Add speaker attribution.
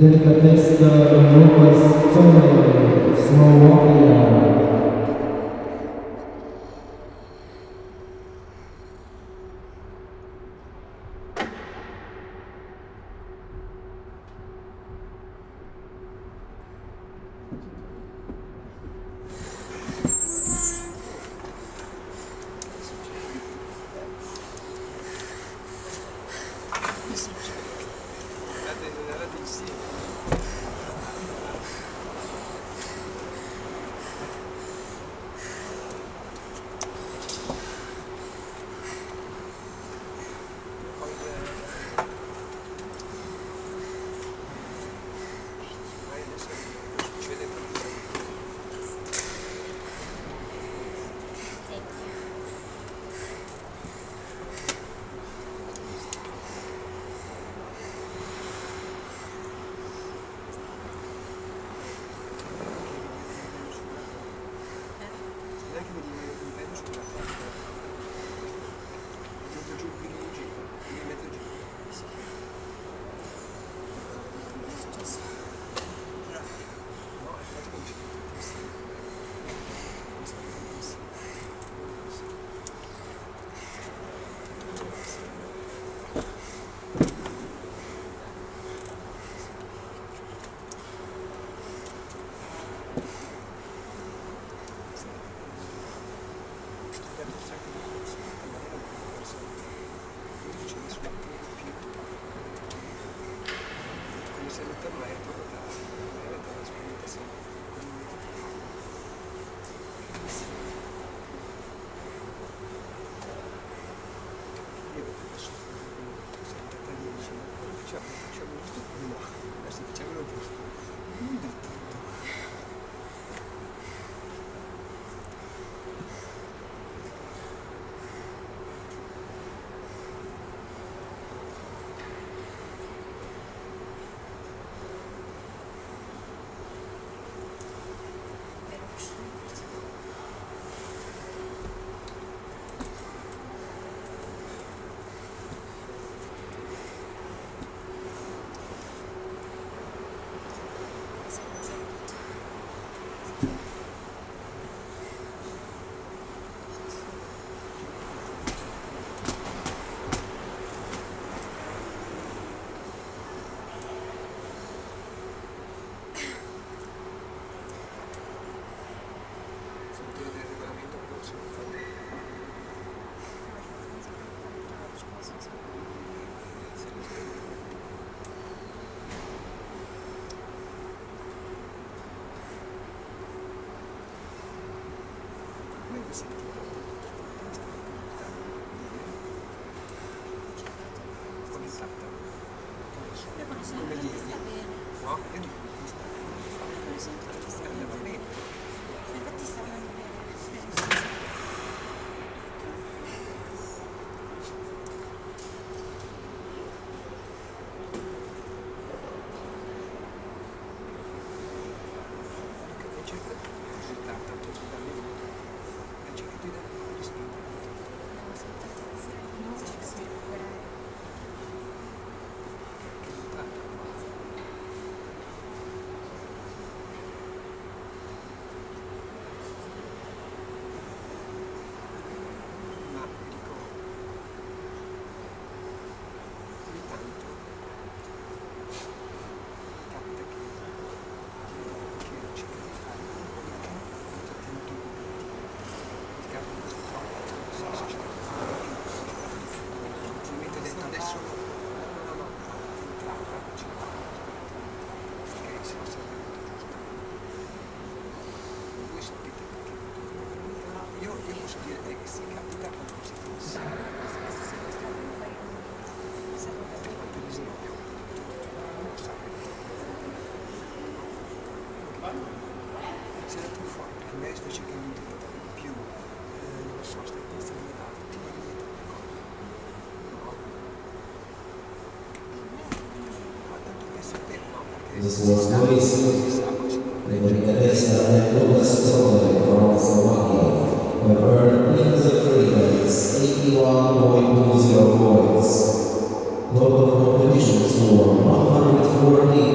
Speaker 1: Nedelika tekstą Rokas Comerio Slovakija. This was Luis. They the best out of Lukas Csolley from Slovakia, who earned in the previous 81.20 points. Local competitions were 140